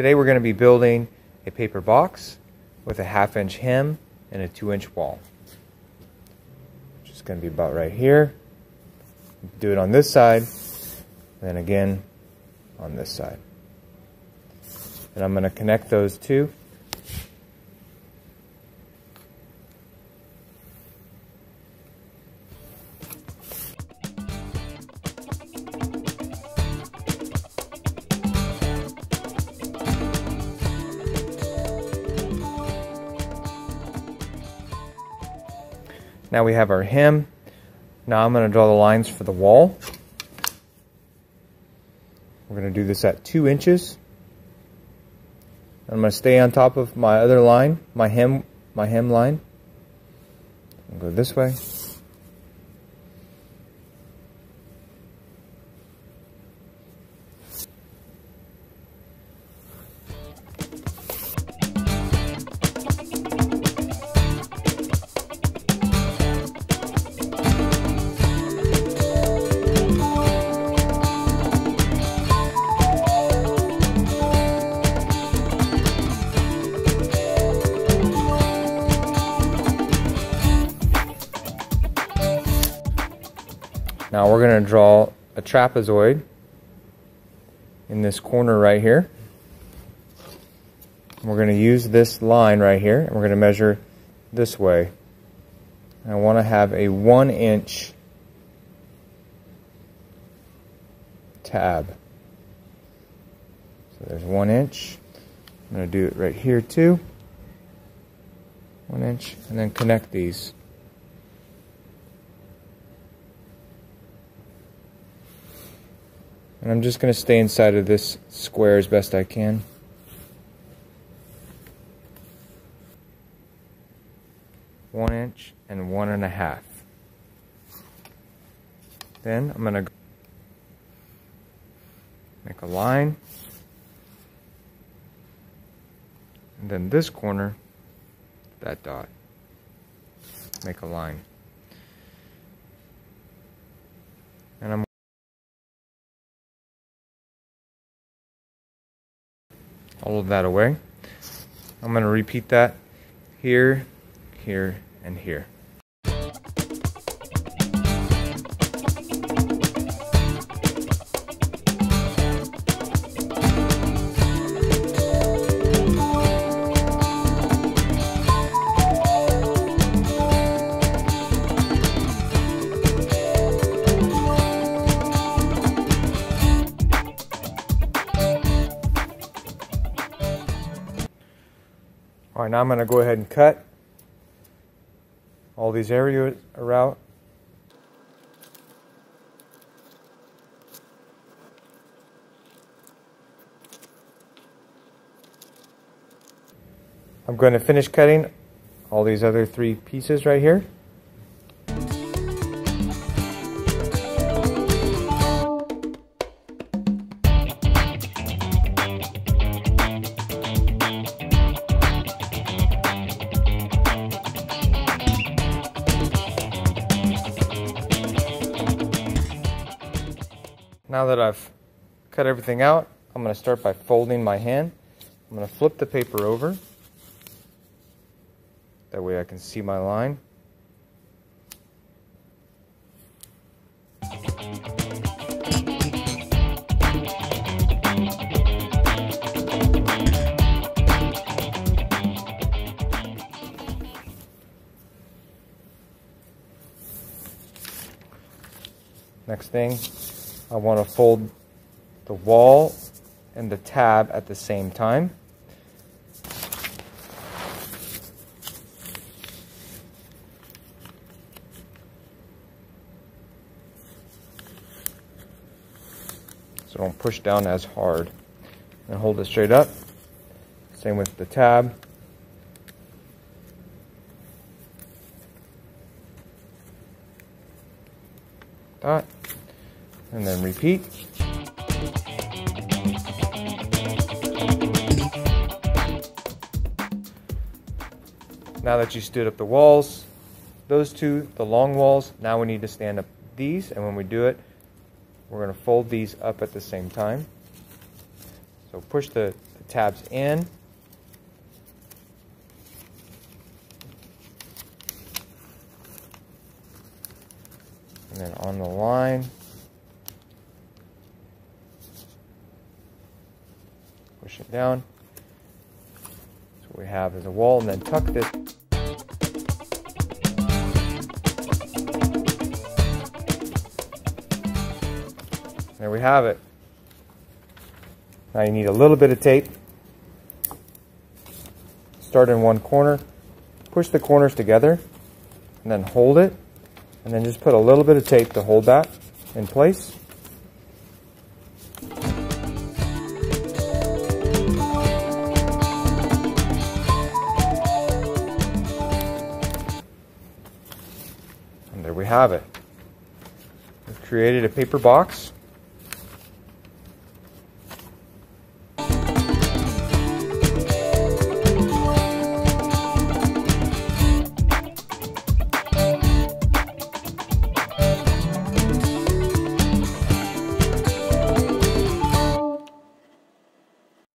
Today we're going to be building a paper box with a half inch hem and a two inch wall. Which is going to be about right here. Do it on this side, then again on this side. And I'm going to connect those two. Now we have our hem. Now I'm going to draw the lines for the wall. We're going to do this at two inches. I'm going to stay on top of my other line, my hem, my hem line. I'll go this way. Now we're going to draw a trapezoid in this corner right here. We're going to use this line right here and we're going to measure this way. I want to have a one inch tab. So there's one inch. I'm going to do it right here too. One inch and then connect these. And I'm just going to stay inside of this square as best I can. One inch and one and a half. Then I'm going to make a line. And then this corner, that dot, make a line. And I'm all of that away. I'm going to repeat that here, here, and here. All right, now I'm going to go ahead and cut all these areas around. I'm going to finish cutting all these other three pieces right here. Now that I've cut everything out, I'm going to start by folding my hand. I'm going to flip the paper over. That way I can see my line. Next thing, I want to fold the wall and the tab at the same time. So don't push down as hard. And hold it straight up. Same with the tab. Dot and then repeat. Now that you stood up the walls, those two, the long walls, now we need to stand up these, and when we do it, we're going to fold these up at the same time. So push the, the tabs in. And then on the line, push it down. So what we have is a wall and then tuck this There we have it. Now you need a little bit of tape. Start in one corner, push the corners together, and then hold it, and then just put a little bit of tape to hold that in place. And there we have it. We've created a paper box